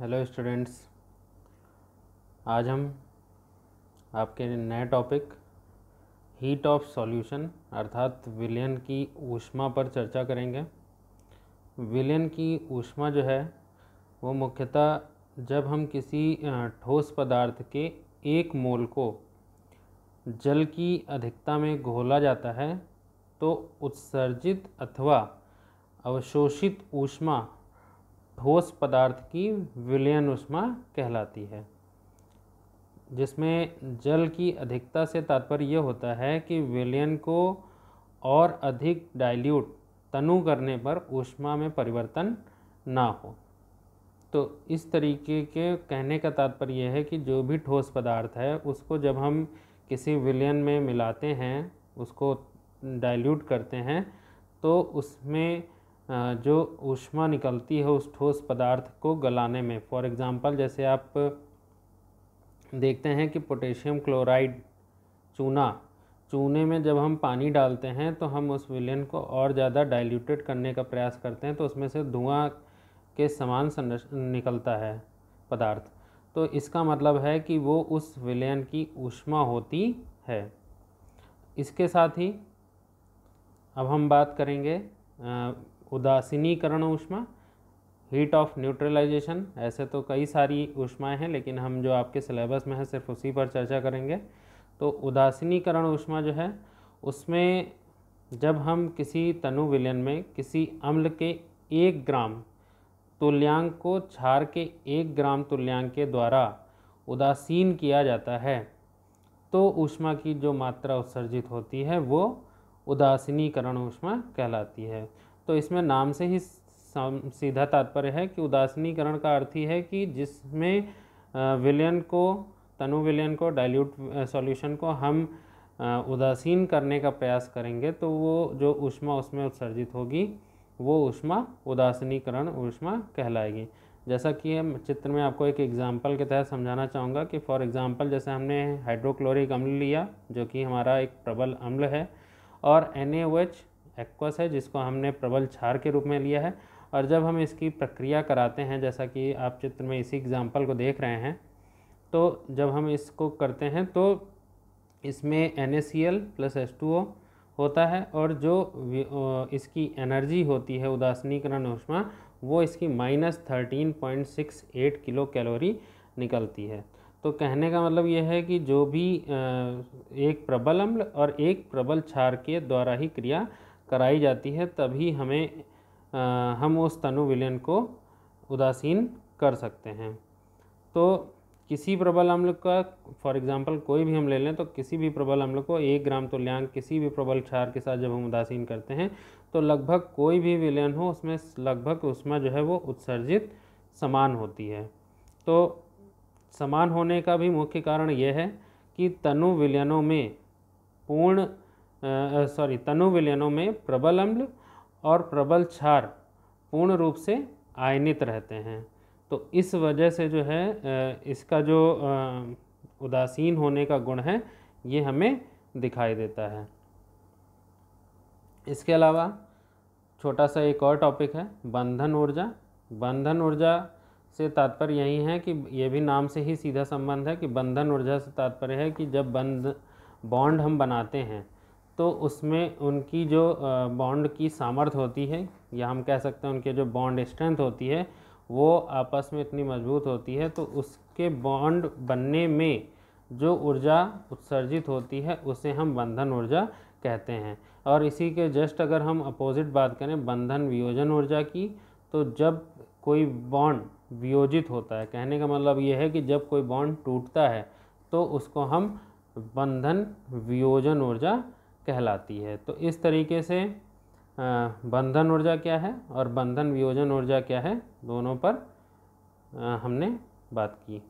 Hello students आज हम आपके नए टॉपिक हीट ऑफ़ सॉल्यूशन अर्थात विलयन की ऊष्मा पर चर्चा करेंगे। विलयन की ऊष्मा जो है, वो मुख्यतः जब हम किसी ठोस पदार्थ के एक मोल को जल की अधिकता में घोला जाता है तो उत्सर्जित अथवा अवशोषित ऊष्मा ठोस पदार्थ की विलयन उष्मा कहलाती है, जिसमें जल की अधिकता से तात्पर्य यह होता है कि विलयन को और अधिक डाइल्यूट तनु करने पर ऊष्मा में परिवर्तन ना हो। तो इस तरीके के कहने का तात्पर्य यह है कि जो भी ठोस पदार्थ है, उसको जब हम किसी विलयन में मिलाते हैं, उसको डाइल्यूट करते हैं तो उसमें जो ऊष्मा निकलती है उस ठोस पदार्थ को गलाने में। फॉर एग्ज़ाम्पल जैसे आप देखते हैं कि पोटेशियम क्लोराइड चूना, चूने में जब हम पानी डालते हैं तो हम उस विलयन को और ज़्यादा डाइल्यूटेड करने का प्रयास करते हैं तो उसमें से धुआँ के समान निकलता है पदार्थ। तो इसका मतलब है कि वो उस विलयन की ऊष्मा होती है। इसके साथ ही अब हम बात करेंगे उदासीनीकरण ऊष्मा हीट ऑफ़ न्यूट्रलाइजेशन ऐसे तो कई सारी ऊष्माएँ हैं, लेकिन हम जो आपके सिलेबस में है, सिर्फ़ उसी पर चर्चा करेंगे। तो उदासीनीकरण ऊष्मा जो है, उसमें जब हम किसी तनु विलयन में किसी अम्ल के एक ग्राम तुल्यांक को क्षार के एक ग्राम तुल्यांक के द्वारा उदासीन किया जाता है तो ऊष्मा की जो मात्रा उत्सर्जित होती है, वो उदासीनीकरण ऊष्मा कहलाती है। तो इसमें नाम से ही सीधा तात्पर्य है कि उदासीनीकरण का अर्थ ही है कि जिसमें विलयन को, तनु विलयन को डाइल्यूट सॉल्यूशन को हम उदासीन करने का प्रयास करेंगे तो वो जो ऊष्मा उसमें उत्सर्जित होगी, वो ऊष्मा उदासीनीकरण ऊष्मा कहलाएगी। जैसा कि हम चित्र में आपको एक एग्ज़ाम्पल के तहत समझाना चाहूँगा कि फॉर एग्ज़ाम्पल जैसे हमने हाइड्रोक्लोरिक अम्ल लिया, जो कि हमारा एक प्रबल अम्ल है, और एन एक्वस है, जिसको हमने प्रबल क्षार के रूप में लिया है। और जब हम इसकी प्रक्रिया कराते हैं, जैसा कि आप चित्र में इसी एग्ज़ाम्पल को देख रहे हैं तो जब हम इसको करते हैं तो इसमें एन प्लस एस होता है और जो इसकी एनर्जी होती है, उदासनीकरण ऊष्मा, वो इसकी minus thirteen point six eight kilocalorie निकलती है। तो कहने का मतलब यह है कि जो भी एक प्रबल अम्ल और एक प्रबल क्षार के द्वारा ही क्रिया कराई जाती है तभी हमें आ, हम उस तनु विलयन को उदासीन कर सकते हैं। तो किसी प्रबल अम्ल का फॉर एग्जांपल कोई भी हम ले लें तो किसी भी प्रबल अम्ल को एक ग्राम तुल्यांक किसी भी प्रबल क्षार के साथ जब हम उदासीन करते हैं तो लगभग कोई भी विलयन हो उसमें लगभग उसमें जो है वो उत्सर्जित समान होती है। तो समान होने का भी मुख्य कारण यह है कि तनु विलयनों में पूर्ण सॉरी तनु विलयनों में प्रबल अम्ल और प्रबल क्षार पूर्ण रूप से आयनित रहते हैं। तो इस वजह से जो है इसका जो उदासीन होने का गुण है, ये हमें दिखाई देता है। इसके अलावा छोटा सा एक और टॉपिक है, बंधन ऊर्जा। बंधन ऊर्जा से तात्पर्य यही है कि ये भी नाम से ही सीधा संबंध है कि बंधन ऊर्जा से तात्पर्य है कि जब बंध, बॉन्ड हम बनाते हैं तो उसमें उनकी जो बॉन्ड की सामर्थ्य होती है, या हम कह सकते हैं उनके जो बॉन्ड स्ट्रेंथ होती है, वो आपस में इतनी मज़बूत होती है तो उसके बॉन्ड बनने में जो ऊर्जा उत्सर्जित होती है, उसे हम बंधन ऊर्जा कहते हैं। और इसी के जस्ट अगर हम अपोजिट बात करें, बंधन वियोजन ऊर्जा की तो जब कोई बॉन्ड वियोजित होता है, कहने का मतलब ये है कि जब कोई बॉन्ड टूटता है तो उसको हम बंधन वियोजन ऊर्जा कहलाती है। तो इस तरीके से बंधन ऊर्जा क्या है और बंधन वियोजन ऊर्जा क्या है, दोनों पर हमने बात की।